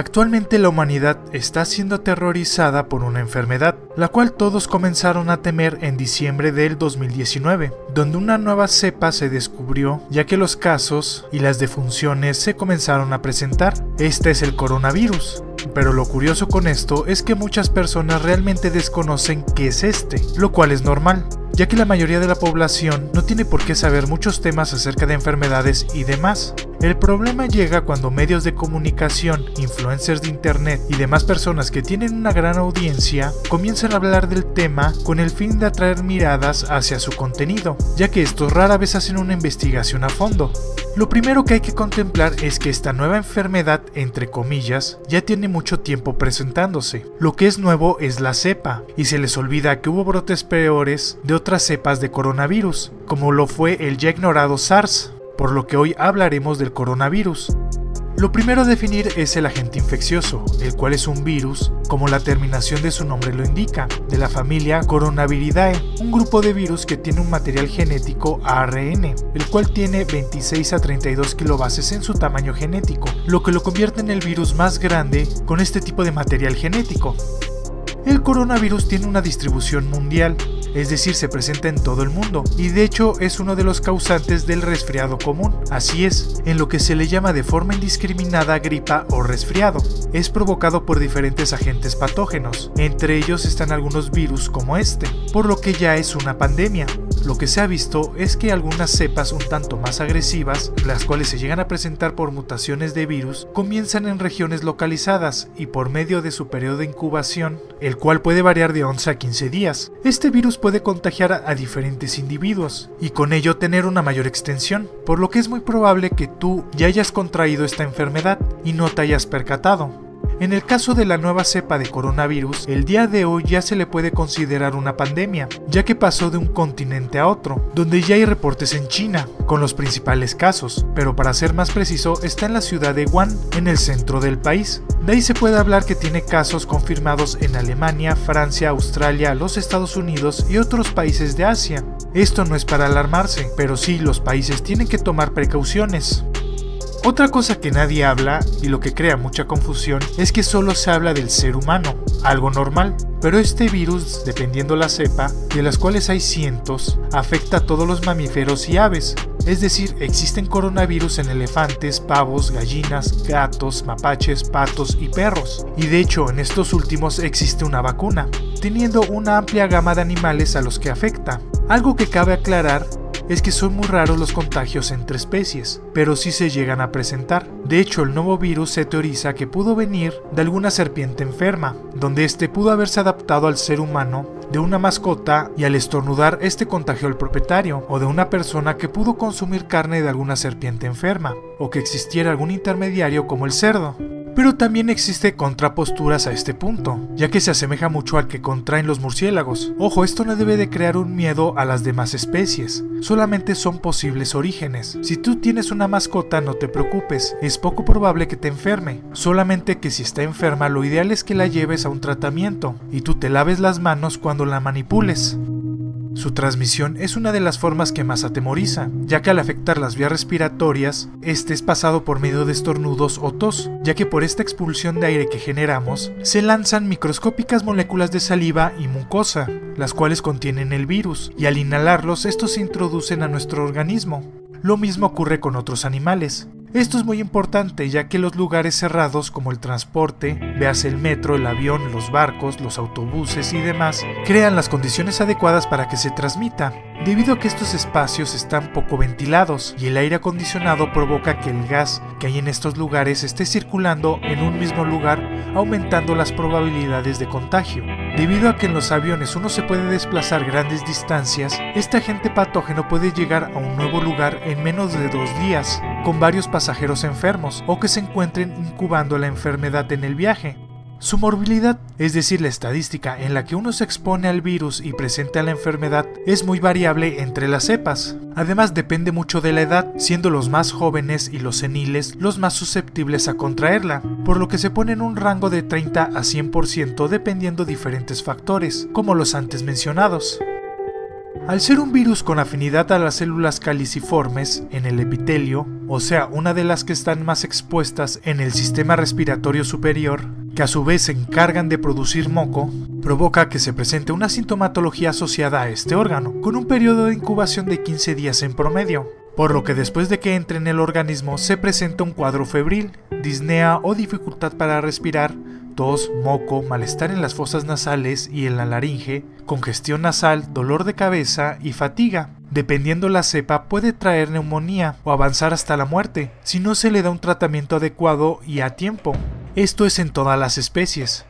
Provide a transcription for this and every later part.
Actualmente la humanidad está siendo aterrorizada por una enfermedad, la cual todos comenzaron a temer en diciembre del 2019, donde una nueva cepa se descubrió ya que los casos y las defunciones se comenzaron a presentar. Este es el coronavirus. Pero lo curioso con esto es que muchas personas realmente desconocen qué es este, lo cual es normal, ya que la mayoría de la población no tiene por qué saber muchos temas acerca de enfermedades y demás. El problema llega cuando medios de comunicación, influencers de internet y demás personas que tienen una gran audiencia comienzan a hablar del tema con el fin de atraer miradas hacia su contenido, ya que estos rara vez hacen una investigación a fondo. Lo primero que hay que contemplar es que esta nueva enfermedad, entre comillas, ya tiene mucho tiempo presentándose. Lo que es nuevo es la cepa, y se les olvida que hubo brotes peores de otras cepas de coronavirus, como lo fue el ya ignorado SARS, por lo que hoy hablaremos del coronavirus. Lo primero a definir es el agente infeccioso, el cual es un virus, como la terminación de su nombre lo indica, de la familia Coronaviridae, un grupo de virus que tiene un material genético ARN, el cual tiene 26 a 32 kilobases en su tamaño genético, lo que lo convierte en el virus más grande con este tipo de material genético. El coronavirus tiene una distribución mundial, es decir, se presenta en todo el mundo, y de hecho es uno de los causantes del resfriado común. Así es, en lo que se le llama de forma indiscriminada gripa o resfriado. Es provocado por diferentes agentes patógenos, entre ellos están algunos virus como este, por lo que ya es una pandemia. Lo que se ha visto es que algunas cepas un tanto más agresivas, las cuales se llegan a presentar por mutaciones de virus, comienzan en regiones localizadas y por medio de su periodo de incubación, el cual puede variar de 11 a 15 días. Este virus puede contagiar a, diferentes individuos y con ello tener una mayor extensión, por lo que es muy probable que tú ya hayas contraído esta enfermedad y no te hayas percatado. En el caso de la nueva cepa de coronavirus, el día de hoy ya se le puede considerar una pandemia, ya que pasó de un continente a otro, donde ya hay reportes en China, con los principales casos, pero para ser más preciso está en la ciudad de Wuhan, en el centro del país. De ahí se puede hablar que tiene casos confirmados en Alemania, Francia, Australia, los Estados Unidos y otros países de Asia. Esto no es para alarmarse, pero sí los países tienen que tomar precauciones. Otra cosa que nadie habla y lo que crea mucha confusión es que solo se habla del ser humano, algo normal, pero este virus, dependiendo la cepa, de las cuales hay cientos, afecta a todos los mamíferos y aves. Es decir, existen coronavirus en elefantes, pavos, gallinas, gatos, mapaches, patos y perros. Y de hecho, en estos últimos existe una vacuna, teniendo una amplia gama de animales a los que afecta. Algo que cabe aclarar es que son muy raros los contagios entre especies, pero sí se llegan a presentar. De hecho, el nuevo virus se teoriza que pudo venir de alguna serpiente enferma, donde este pudo haberse adaptado al ser humano de una mascota y al estornudar este contagió al propietario, o de una persona que pudo consumir carne de alguna serpiente enferma, o que existiera algún intermediario como el cerdo. Pero también existe contraposturas a este punto, ya que se asemeja mucho al que contraen los murciélagos. Ojo, esto no debe de crear un miedo a las demás especies, solamente son posibles orígenes. Si tú tienes una mascota no te preocupes, es poco probable que te enferme, solamente que si está enferma lo ideal es que la lleves a un tratamiento y tú te laves las manos cuando la manipules. Su transmisión es una de las formas que más atemoriza, ya que al afectar las vías respiratorias, este es pasado por medio de estornudos o tos, ya que por esta expulsión de aire que generamos, se lanzan microscópicas moléculas de saliva y mucosa, las cuales contienen el virus, y al inhalarlos estos se introducen a nuestro organismo. Lo mismo ocurre con otros animales. Esto es muy importante ya que los lugares cerrados como el transporte, veas el metro, el avión, los barcos, los autobuses y demás, crean las condiciones adecuadas para que se transmita, debido a que estos espacios están poco ventilados y el aire acondicionado provoca que el gas que hay en estos lugares esté circulando en un mismo lugar, aumentando las probabilidades de contagio. Debido a que en los aviones uno se puede desplazar grandes distancias, este agente patógeno puede llegar a un nuevo lugar en menos de dos días, con varios pasajeros enfermos o que se encuentren incubando la enfermedad en el viaje. Su morbilidad, es decir, la estadística en la que uno se expone al virus y presenta la enfermedad, es muy variable entre las cepas. Además depende mucho de la edad, siendo los más jóvenes y los seniles los más susceptibles a contraerla, por lo que se pone en un rango de 30 a 100% dependiendo diferentes factores, como los antes mencionados. Al ser un virus con afinidad a las células caliciformes en el epitelio, o sea, una de las que están más expuestas en el sistema respiratorio superior, que a su vez se encargan de producir moco, provoca que se presente una sintomatología asociada a este órgano, con un periodo de incubación de 15 días en promedio, por lo que después de que entre en el organismo se presenta un cuadro febril, disnea o dificultad para respirar, tos, moco, malestar en las fosas nasales y en la laringe, congestión nasal, dolor de cabeza y fatiga. Dependiendo la cepa puede traer neumonía o avanzar hasta la muerte si no se le da un tratamiento adecuado y a tiempo. Esto es en todas las especies.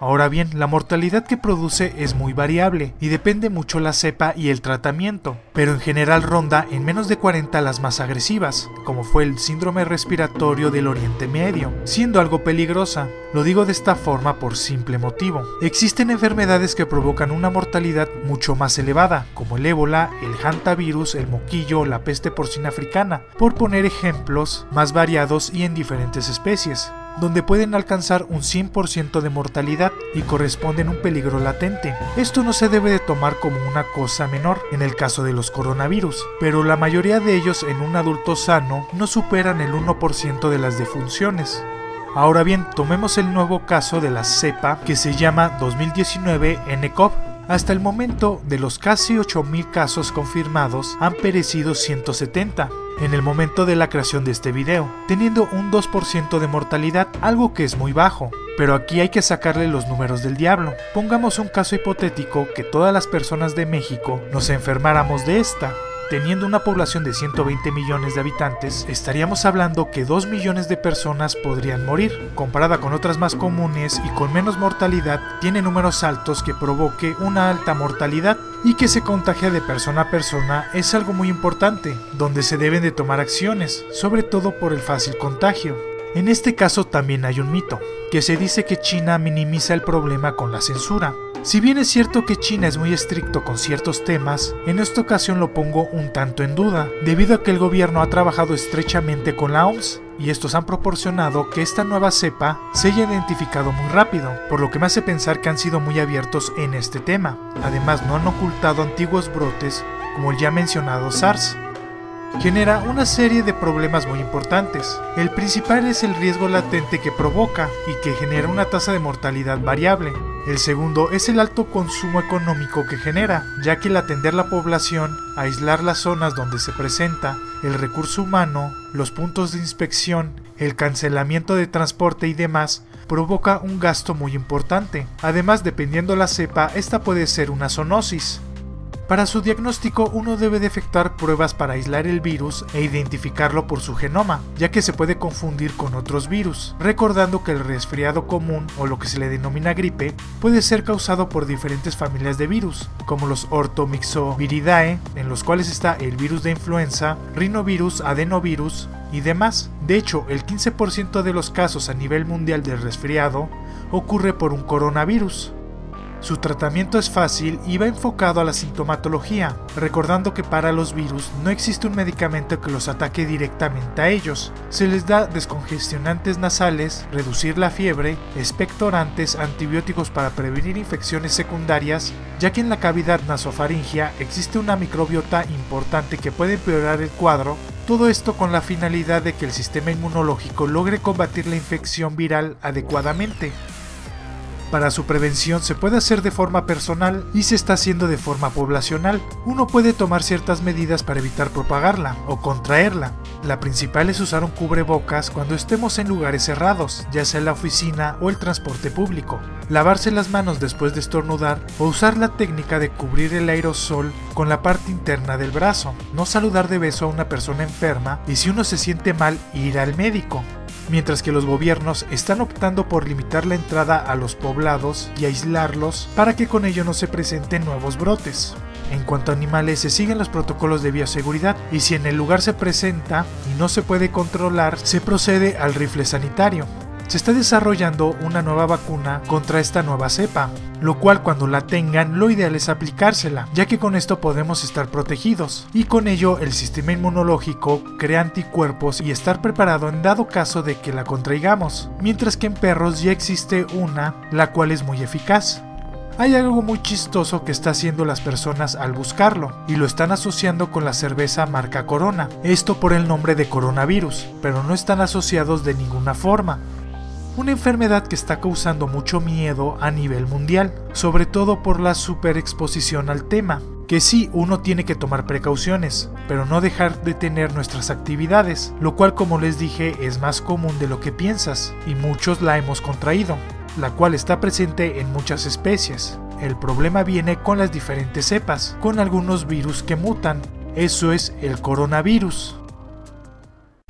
Ahora bien, la mortalidad que produce es muy variable y depende mucho la cepa y el tratamiento, pero en general ronda en menos de 40 las más agresivas, como fue el síndrome respiratorio del Oriente Medio, siendo algo peligrosa. Lo digo de esta forma por simple motivo. Existen enfermedades que provocan una mortalidad mucho más elevada, como el ébola, el hantavirus, el moquillo, la peste porcina africana, por poner ejemplos más variados y en diferentes especies donde pueden alcanzar un 100% de mortalidad y corresponden a un peligro latente. Esto no se debe de tomar como una cosa menor en el caso de los coronavirus, pero la mayoría de ellos en un adulto sano no superan el 1% de las defunciones. Ahora bien, tomemos el nuevo caso de la cepa que se llama 2019 NCOV. Hasta el momento, de los casi 8.000 casos confirmados, han perecido 170 en el momento de la creación de este video, teniendo un 2% de mortalidad, algo que es muy bajo. Pero aquí hay que sacarle los números del diablo. Pongamos un caso hipotético que todas las personas de México nos enfermáramos de esta. Teniendo una población de 120 millones de habitantes, estaríamos hablando que 2 millones de personas podrían morir. Comparada con otras más comunes y con menos mortalidad, tiene números altos que provoque una alta mortalidad y que se contagia de persona a persona es algo muy importante, donde se deben de tomar acciones, sobre todo por el fácil contagio. En este caso también hay un mito, que se dice que China minimiza el problema con la censura. Si bien es cierto que China es muy estricto con ciertos temas, en esta ocasión lo pongo un tanto en duda, debido a que el gobierno ha trabajado estrechamente con la OMS y estos han proporcionado que esta nueva cepa se haya identificado muy rápido, por lo que me hace pensar que han sido muy abiertos en este tema. Además, no han ocultado antiguos brotes como el ya mencionado SARS genera una serie de problemas muy importantes. El principal es el riesgo latente que provoca y que genera una tasa de mortalidad variable. El segundo es el alto consumo económico que genera, ya que el atender la población, aislar las zonas donde se presenta, el recurso humano, los puntos de inspección, el cancelamiento de transporte y demás, provoca un gasto muy importante. Además, dependiendo la cepa, esta puede ser una zoonosis, para su diagnóstico uno debe de efectuar pruebas para aislar el virus e identificarlo por su genoma, ya que se puede confundir con otros virus, recordando que el resfriado común o lo que se le denomina gripe puede ser causado por diferentes familias de virus, como los orthomyxoviridae, en los cuales está el virus de influenza, rinovirus, adenovirus y demás. De hecho, el 15% de los casos a nivel mundial de resfriado ocurre por un coronavirus, su tratamiento es fácil y va enfocado a la sintomatología, recordando que para los virus no existe un medicamento que los ataque directamente a ellos. Se les da descongestionantes nasales, reducir la fiebre, expectorantes, antibióticos para prevenir infecciones secundarias, ya que en la cavidad nasofaringea existe una microbiota importante que puede empeorar el cuadro todo esto con la finalidad de que el sistema inmunológico logre combatir la infección viral adecuadamente. Para su prevención se puede hacer de forma personal y se está haciendo de forma poblacional. Uno puede tomar ciertas medidas para evitar propagarla o contraerla. La principal es usar un cubrebocas cuando estemos en lugares cerrados, ya sea la oficina o el transporte público. Lavarse las manos después de estornudar o usar la técnica de cubrir el aerosol con la parte interna del brazo. No saludar de beso a una persona enferma y si uno se siente mal ir al médico mientras que los gobiernos están optando por limitar la entrada a los poblados y aislarlos para que con ello no se presenten nuevos brotes. En cuanto a animales, se siguen los protocolos de bioseguridad y si en el lugar se presenta y no se puede controlar, se procede al rifle sanitario se está desarrollando una nueva vacuna contra esta nueva cepa, lo cual cuando la tengan lo ideal es aplicársela, ya que con esto podemos estar protegidos y con ello el sistema inmunológico crea anticuerpos y estar preparado en dado caso de que la contraigamos, mientras que en perros ya existe una, la cual es muy eficaz. Hay algo muy chistoso que está haciendo las personas al buscarlo, y lo están asociando con la cerveza marca Corona, esto por el nombre de coronavirus, pero no están asociados de ninguna forma. Una enfermedad que está causando mucho miedo a nivel mundial, sobre todo por la superexposición al tema, que sí, uno tiene que tomar precauciones, pero no dejar de tener nuestras actividades, lo cual como les dije es más común de lo que piensas, y muchos la hemos contraído la cual está presente en muchas especies. El problema viene con las diferentes cepas, con algunos virus que mutan. Eso es el coronavirus.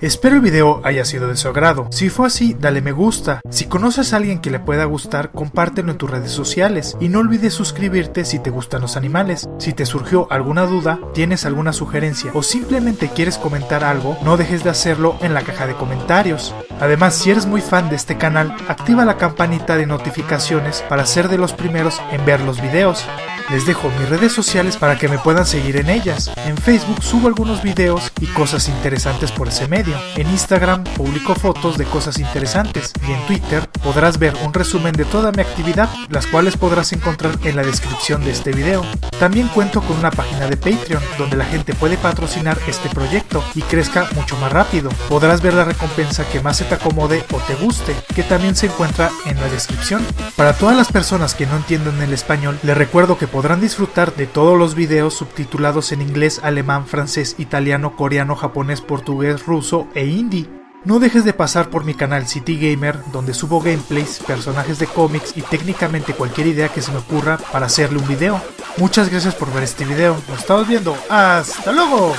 Espero el video haya sido de su agrado. Si fue así, dale me gusta. Si conoces a alguien que le pueda gustar, compártelo en tus redes sociales. Y no olvides suscribirte si te gustan los animales. Si te surgió alguna duda, tienes alguna sugerencia o simplemente quieres comentar algo, no dejes de hacerlo en la caja de comentarios. Además, si eres muy fan de este canal, activa la campanita de notificaciones para ser de los primeros en ver los videos. Les dejo mis redes sociales para que me puedan seguir en ellas. En Facebook subo algunos videos y cosas interesantes por ese medio. En Instagram publico fotos de cosas interesantes y en Twitter podrás ver un resumen de toda mi actividad, las cuales podrás encontrar en la descripción de este video. También cuento con una página de Patreon donde la gente puede patrocinar este proyecto y crezca mucho más rápido. Podrás ver la recompensa que más se te acomode o te guste, que también se encuentra en la descripción. Para todas las personas que no entienden el español, les recuerdo que podrán disfrutar de todos los videos subtitulados en inglés, alemán, francés, italiano, coreano, japonés, portugués, ruso e hindi. No dejes de pasar por mi canal City Gamer, donde subo gameplays, personajes de cómics y técnicamente cualquier idea que se me ocurra para hacerle un video. Muchas gracias por ver este video, nos estamos viendo, ¡hasta luego!